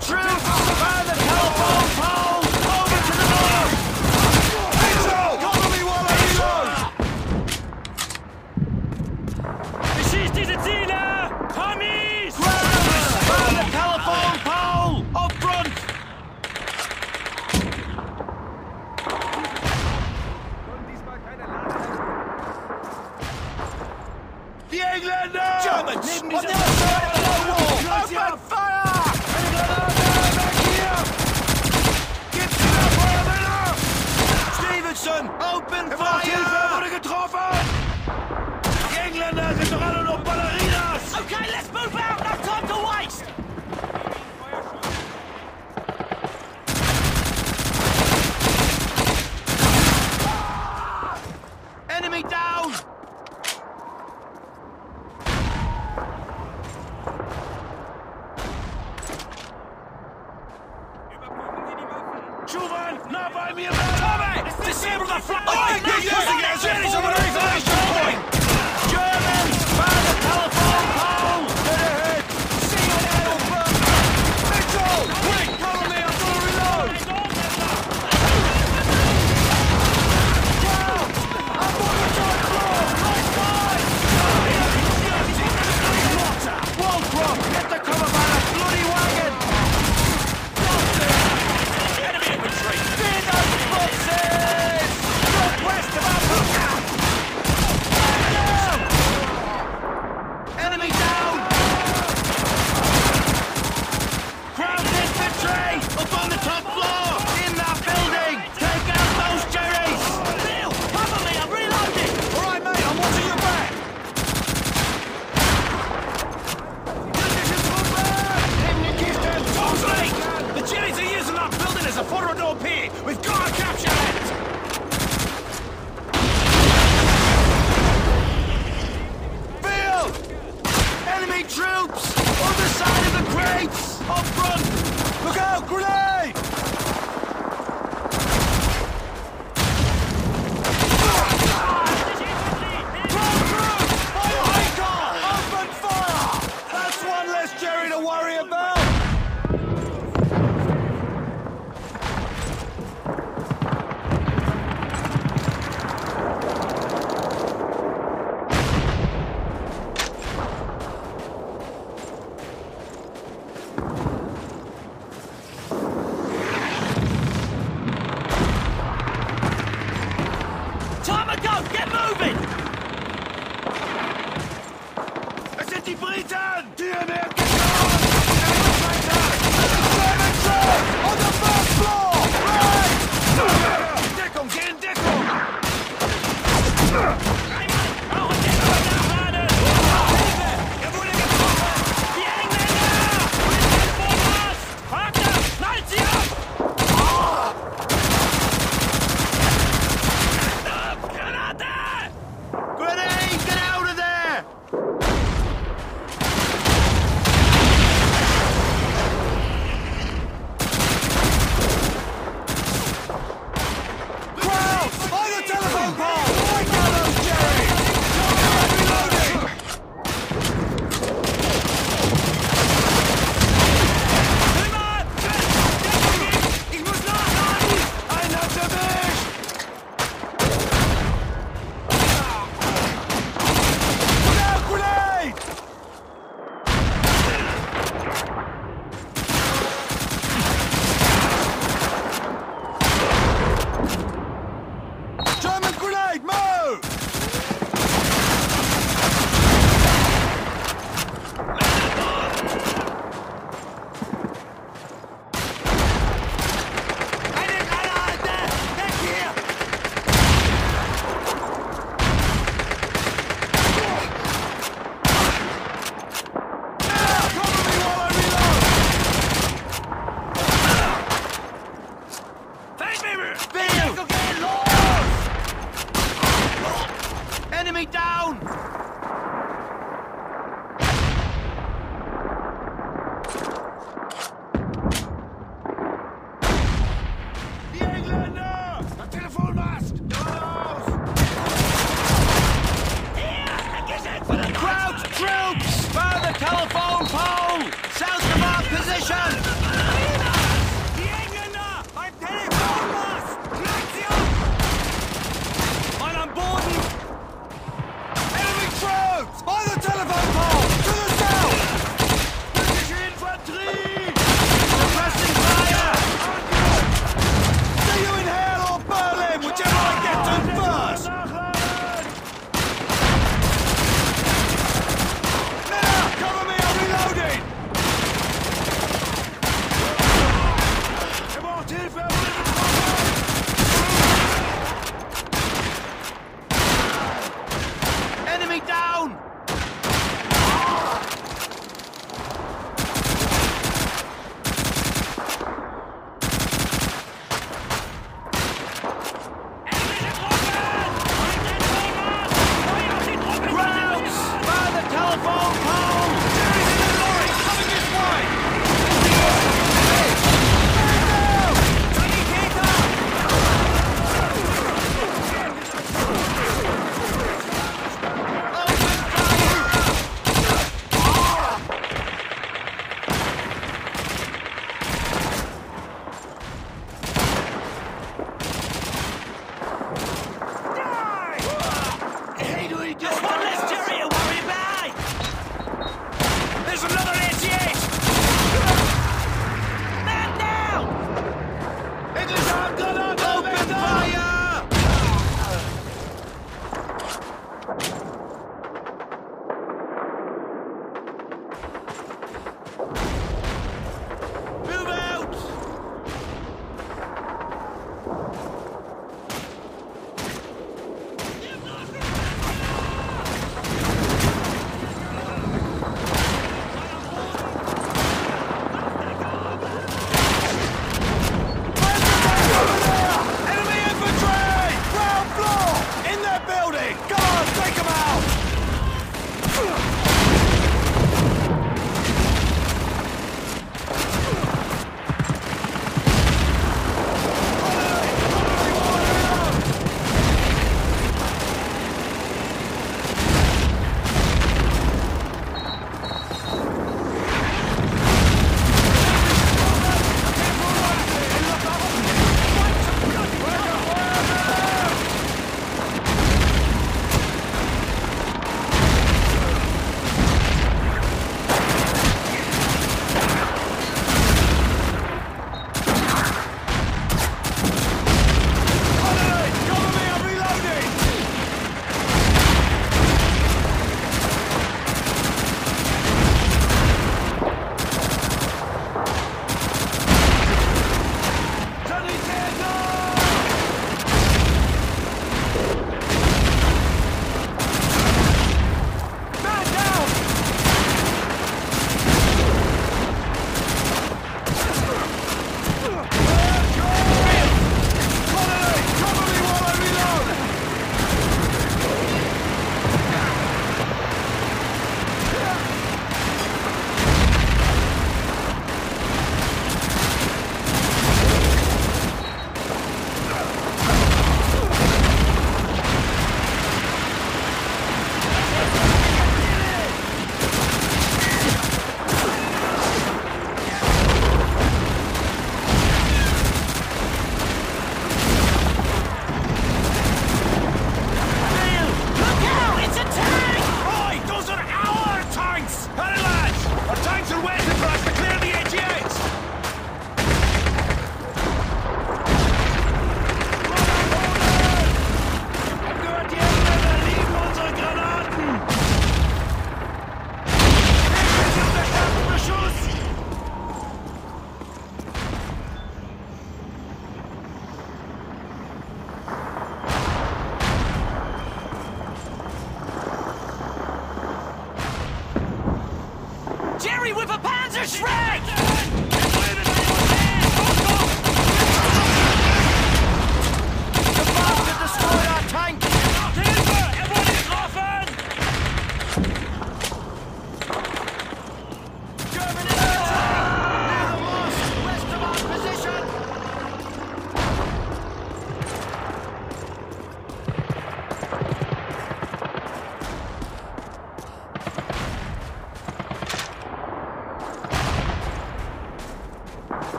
stay true the bananas! Okay, let's move back! down! just Ugh!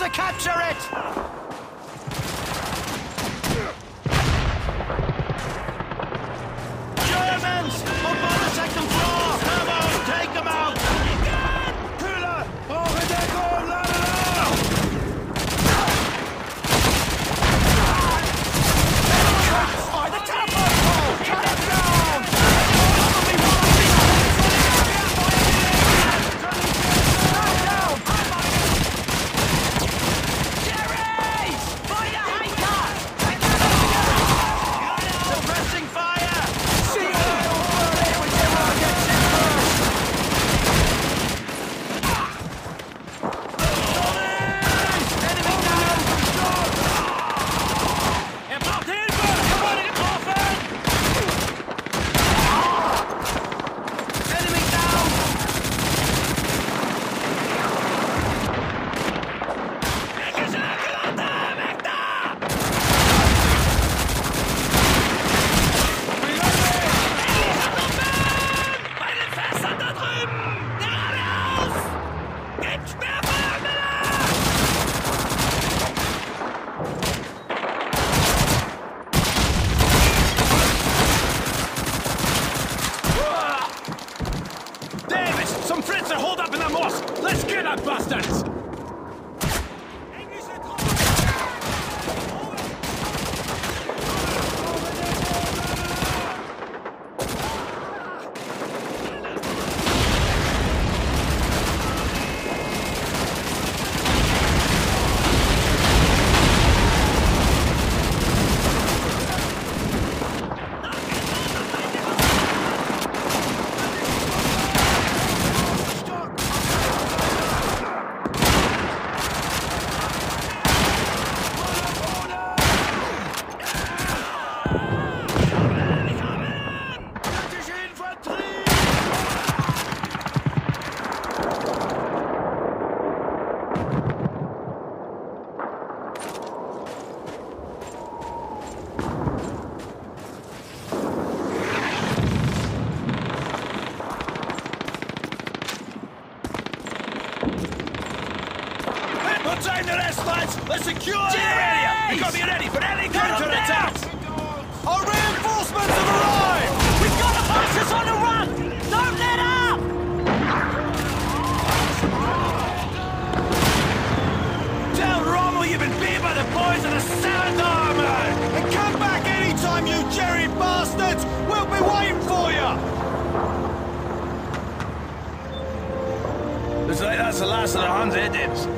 To capture it! Maße Hans Adams.